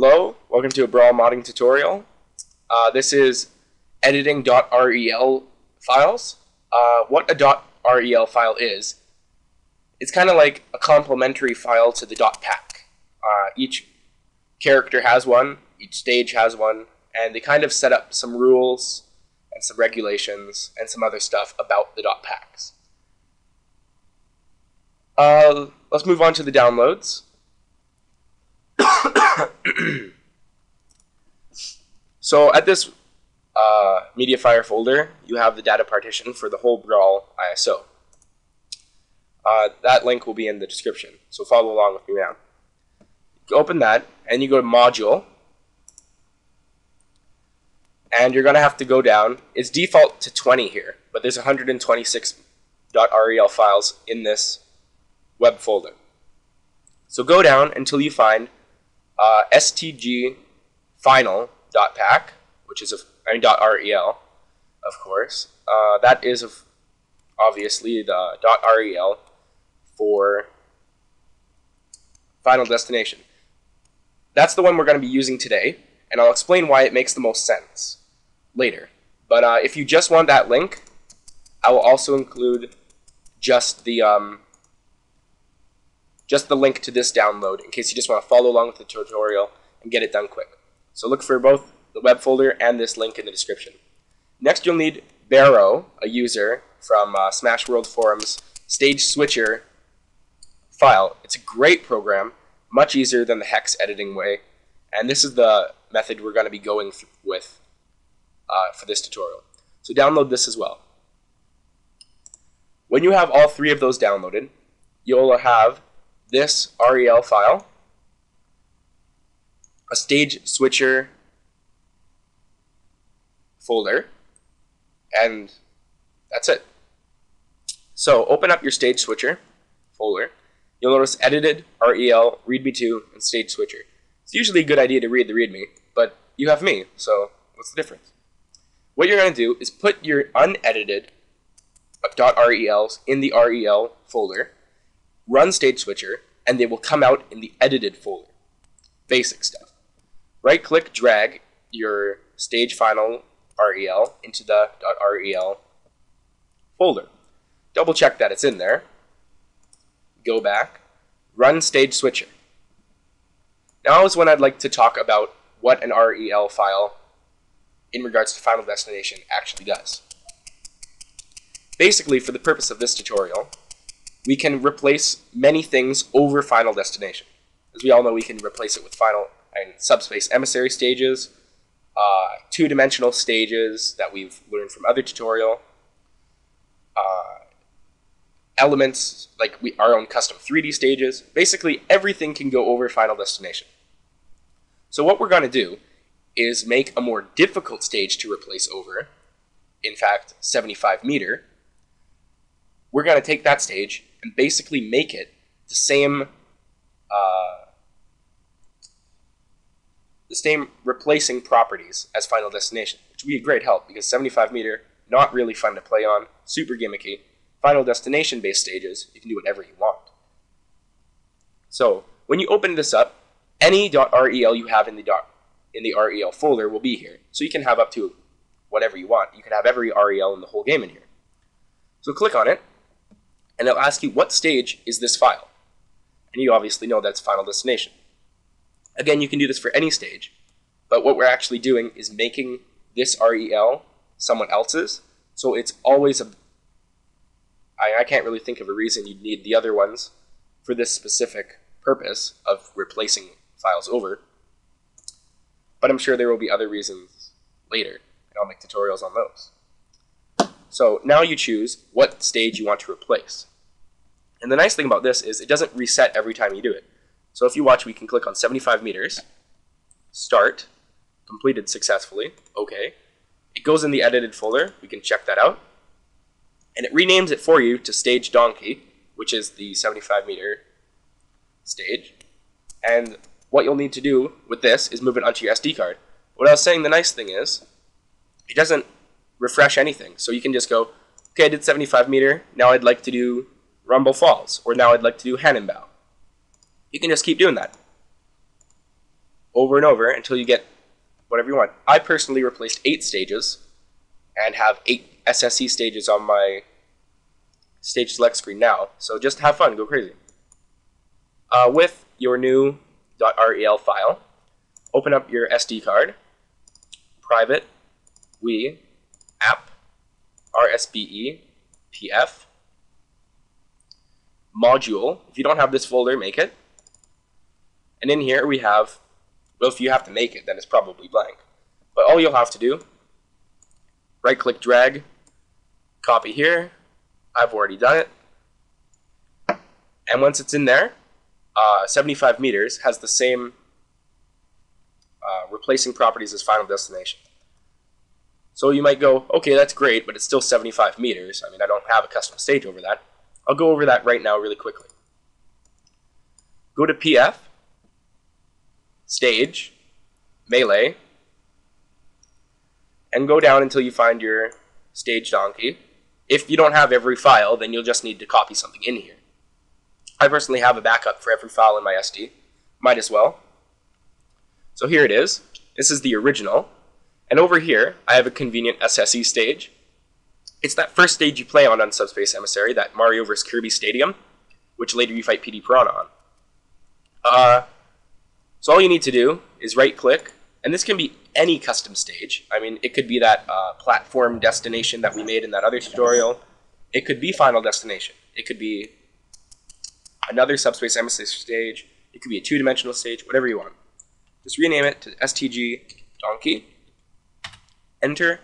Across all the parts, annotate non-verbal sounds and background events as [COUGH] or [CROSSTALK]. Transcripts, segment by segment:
Hello, welcome to a Brawl modding tutorial. Uh, this is editing.rel files. Uh, what a .rel file is, it's kind of like a complementary file to the .pack. Uh, each character has one, each stage has one, and they kind of set up some rules and some regulations and some other stuff about the .packs. Uh, let's move on to the downloads. [COUGHS] so at this uh, MediaFire folder, you have the data partition for the whole Brawl ISO. Uh, that link will be in the description, so follow along with me now. You open that, and you go to Module, and you're going to have to go down. It's default to 20 here, but there's 126.rel files in this web folder. So go down until you find uh, stg final.pack, which is a, I mean, .rel, of course. Uh, that is of obviously the dot .rel for Final Destination. That's the one we're going to be using today, and I'll explain why it makes the most sense later. But uh, if you just want that link, I will also include just the um, just the link to this download in case you just want to follow along with the tutorial and get it done quick. So look for both the web folder and this link in the description. Next you'll need Bero, a user from uh, Smash World Forums Stage Switcher file. It's a great program, much easier than the hex editing way, and this is the method we're going to be going with uh, for this tutorial. So download this as well. When you have all three of those downloaded, you'll have this REL file, a stage switcher folder, and that's it. So open up your stage switcher folder. You'll notice edited, REL, readme2, and stage switcher. It's usually a good idea to read the readme, but you have me, so what's the difference? What you're going to do is put your unedited .rels in the REL folder, run stage switcher, and they will come out in the edited folder. Basic stuff. Right click, drag your stage final REL into the .rel folder. Double check that it's in there. Go back, run stage switcher. Now is when I'd like to talk about what an REL file in regards to Final Destination actually does. Basically, for the purpose of this tutorial, we can replace many things over Final Destination. As we all know, we can replace it with Final and Subspace Emissary stages, uh, two-dimensional stages that we've learned from other tutorial, uh, elements like we, our own custom 3D stages. Basically, everything can go over Final Destination. So what we're going to do is make a more difficult stage to replace over, in fact, 75 meter. We're going to take that stage and basically make it the same uh, the same replacing properties as Final Destination, which would be a great help because 75 meter, not really fun to play on, super gimmicky. Final Destination based stages, you can do whatever you want. So when you open this up, any .rel you have in the in the rel folder will be here. So you can have up to whatever you want. You can have every rel in the whole game in here. So click on it, and it'll ask you what stage is this file. And you obviously know that's Final Destination. Again, you can do this for any stage, but what we're actually doing is making this REL someone else's, so it's always a... I, I can't really think of a reason you'd need the other ones for this specific purpose of replacing files over, but I'm sure there will be other reasons later, and I'll make tutorials on those. So now you choose what stage you want to replace. And the nice thing about this is it doesn't reset every time you do it. So if you watch, we can click on 75 meters, start, completed successfully, okay. It goes in the edited folder, we can check that out. And it renames it for you to stage donkey, which is the 75 meter stage. And what you'll need to do with this is move it onto your SD card. What I was saying, the nice thing is, it doesn't refresh anything. So you can just go, okay, I did 75 meter, now I'd like to do Rumble Falls, or now I'd like to do Hanenbow. You can just keep doing that over and over until you get whatever you want. I personally replaced eight stages and have eight SSE stages on my stage select screen now. So just have fun, go crazy. Uh, with your new .rel file, open up your SD card, private, wii, app, rsbe, pf, module. If you don't have this folder, make it. And in here we have, well, if you have to make it, then it's probably blank. But all you'll have to do, right click drag, copy here. I've already done it. And once it's in there, uh, 75 meters has the same uh, replacing properties as Final Destination. So you might go, okay, that's great, but it's still 75 meters. I mean, I don't have a custom stage over that. I'll go over that right now really quickly. Go to PF, Stage, Melee, and go down until you find your stage donkey. If you don't have every file, then you'll just need to copy something in here. I personally have a backup for every file in my SD. Might as well. So here it is. This is the original. And over here, I have a convenient SSE stage. It's that first stage you play on on Subspace Emissary, that Mario vs. Kirby Stadium, which later you fight Petey Piranha on. Uh, so all you need to do is right-click, and this can be any custom stage. I mean, it could be that uh, platform destination that we made in that other tutorial. It could be Final Destination. It could be another Subspace Emissary stage. It could be a two-dimensional stage, whatever you want. Just rename it to STG Donkey enter,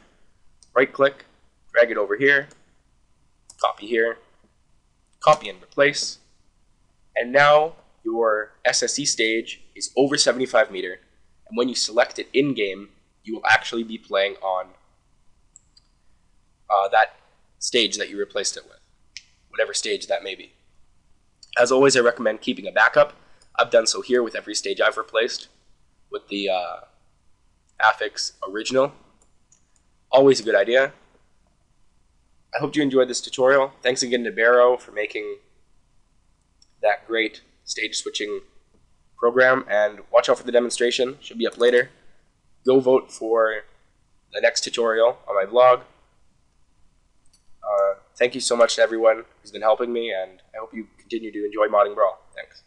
right click, drag it over here, copy here, copy and replace, and now your SSE stage is over 75 meter, and when you select it in game, you will actually be playing on uh, that stage that you replaced it with, whatever stage that may be. As always, I recommend keeping a backup. I've done so here with every stage I've replaced with the uh, Affix original always a good idea. I hope you enjoyed this tutorial. Thanks again to Bero for making that great stage switching program, and watch out for the demonstration. Should be up later. Go vote for the next tutorial on my blog. Uh, thank you so much to everyone who's been helping me, and I hope you continue to enjoy Modding Brawl. Thanks.